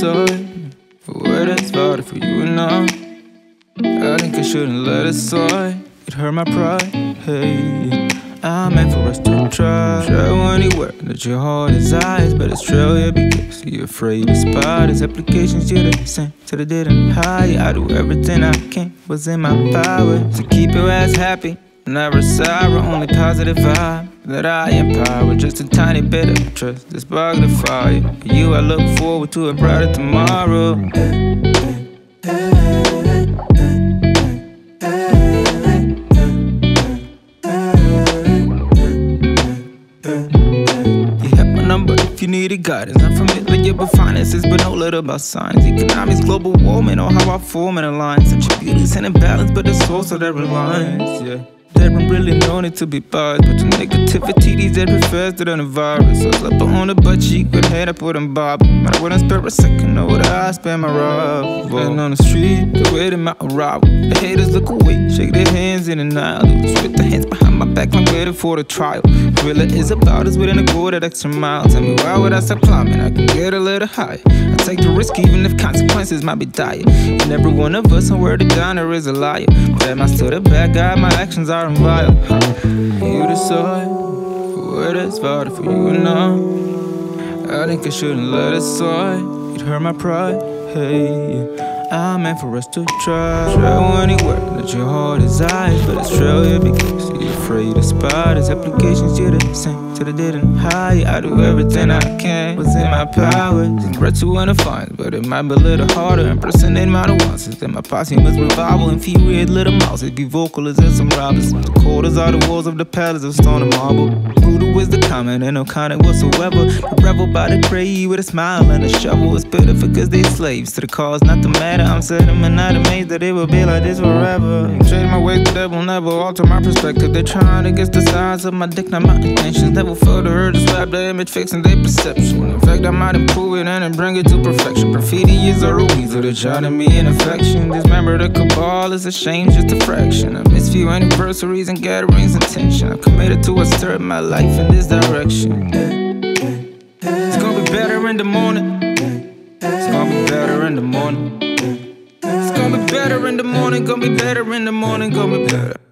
sun. Waiting spotted for you and I I think I shouldn't let it slide. It hurt my pride, hey. I meant for us to try. Travel anywhere that your heart desires But it's because you're afraid of spiders Applications you didn't send till the didn't hire I do everything I can, was in my power To keep your ass happy? Never sour, only positive vibe that I empower. Just a tiny bit of trust, the spark the fire. For you, I look forward to a brighter tomorrow. You have my number if you needed guidance. I'm familiar with finances, but no little about science. Economics, global warming, or how I form and align. Such a beauty and imbalance, but the source of that reliance. Yeah. There ain't really no it to be biased, but the negativity these days refers to the virus. I slept on the butt cheek with head up with them bob. But I wouldn't spare a second, know that I spend my rob. And on the street, the way they might rob. The haters look away, shake their hands in and out. Spit the hands behind my back, I'm waiting for the trial. Thriller is about us within a that extra mile. Tell me why would I stop climbing? I can get a little higher. I take the risk even if consequences might be dire. And every one of us somewhere the downer is a liar. But am I still the bad guy? My actions are vile. You decide what is vital for you now. I I think I shouldn't let it slide. It hurt my pride. Hey, I meant for us to try. Travel anywhere that your heart desires, but it's trail yeah because you're afraid to spot. His applications you the same till they didn't hire. I do everything I can, what's in my power. Spread to undefined, but it might be a little harder. Impersonate my nuances. Then my posse must revival. Infuriate little mouses, be vocalists and some robbers. The quarters are the walls of the palace of stone and marble. Brutal is the comment, and no kind whatsoever. The rebel by the grave with a smile and a shovel. It's bitter because they slaves to the cause, not the matter. I'm and not amazed that it will be like this forever. Change my but that will never alter my perspective. They're trying to guess the size of my dick, not my intentions. Never further hurt to swap the image, fixing their perception. In fact, I might improve it and then bring it to perfection. Graffiti is a weasel, they're trying to me in affection. Dismember the cabal is a shame, just a fraction. I miss few anniversaries and gatherings intention. I'm committed to a stir my life in this direction. It's gonna be better in the morning. It's gonna be better in the morning. It's gonna be better in the morning, gonna be better in the morning, gonna be better.